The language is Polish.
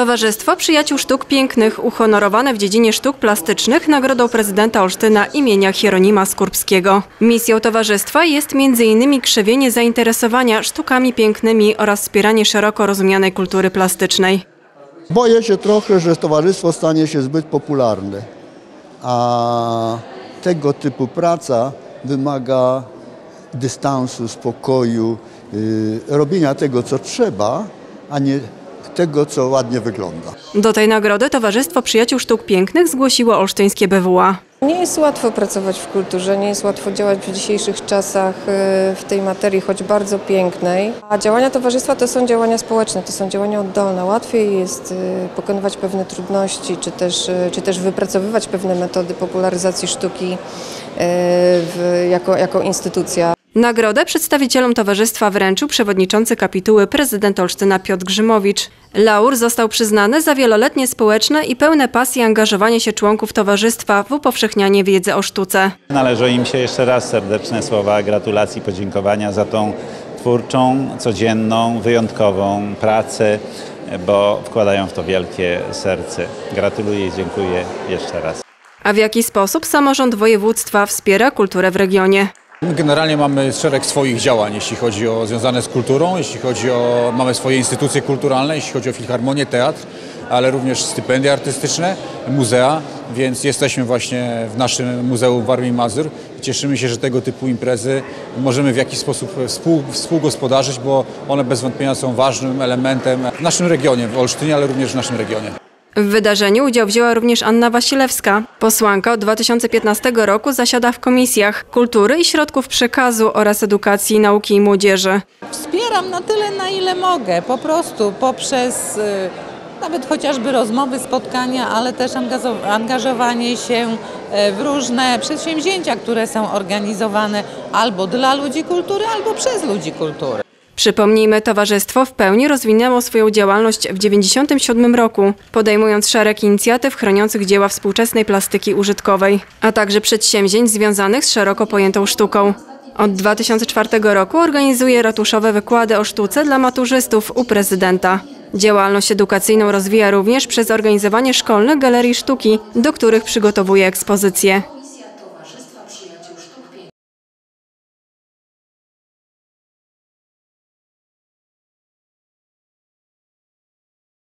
Towarzystwo Przyjaciół Sztuk Pięknych, uhonorowane w dziedzinie sztuk plastycznych nagrodą prezydenta Olsztyna imienia Hieronima Skurbskiego. Misją towarzystwa jest m.in. krzewienie zainteresowania sztukami pięknymi oraz wspieranie szeroko rozumianej kultury plastycznej. Boję się trochę, że towarzystwo stanie się zbyt popularne, a tego typu praca wymaga dystansu, spokoju, yy, robienia tego, co trzeba, a nie tego, co ładnie wygląda. Do tej nagrody Towarzystwo Przyjaciół Sztuk Pięknych zgłosiło olsztyńskie BWA. Nie jest łatwo pracować w kulturze, nie jest łatwo działać w dzisiejszych czasach y, w tej materii, choć bardzo pięknej. A działania towarzystwa to są działania społeczne, to są działania oddolne. Łatwiej jest y, pokonywać pewne trudności, czy też, y, czy też wypracowywać pewne metody popularyzacji sztuki w, jako, jako instytucja. Nagrodę przedstawicielom towarzystwa wręczył przewodniczący kapituły prezydent Olsztyna Piotr Grzymowicz. Laur został przyznany za wieloletnie społeczne i pełne pasji angażowanie się członków towarzystwa w upowszechnianie wiedzy o sztuce. Należą im się jeszcze raz serdeczne słowa gratulacji, podziękowania za tą twórczą, codzienną, wyjątkową pracę, bo wkładają w to wielkie serce. Gratuluję i dziękuję jeszcze raz. A w jaki sposób samorząd województwa wspiera kulturę w regionie? Generalnie mamy szereg swoich działań, jeśli chodzi o związane z kulturą, jeśli chodzi o, mamy swoje instytucje kulturalne, jeśli chodzi o filharmonię, teatr, ale również stypendia artystyczne, muzea, więc jesteśmy właśnie w naszym Muzeum Warmii Mazur. Cieszymy się, że tego typu imprezy możemy w jakiś sposób współ, współgospodarzyć, bo one bez wątpienia są ważnym elementem w naszym regionie, w Olsztynie, ale również w naszym regionie. W wydarzeniu udział wzięła również Anna Wasilewska. Posłanka od 2015 roku zasiada w komisjach kultury i środków przekazu oraz edukacji, nauki i młodzieży. Wspieram na tyle, na ile mogę, po prostu poprzez y, nawet chociażby rozmowy, spotkania, ale też angażowanie się y, w różne przedsięwzięcia, które są organizowane albo dla ludzi kultury, albo przez ludzi kultury. Przypomnijmy, towarzystwo w pełni rozwinęło swoją działalność w 1997 roku, podejmując szereg inicjatyw chroniących dzieła współczesnej plastyki użytkowej, a także przedsięwzięć związanych z szeroko pojętą sztuką. Od 2004 roku organizuje ratuszowe wykłady o sztuce dla maturzystów u prezydenta. Działalność edukacyjną rozwija również przez organizowanie szkolnych galerii sztuki, do których przygotowuje ekspozycje.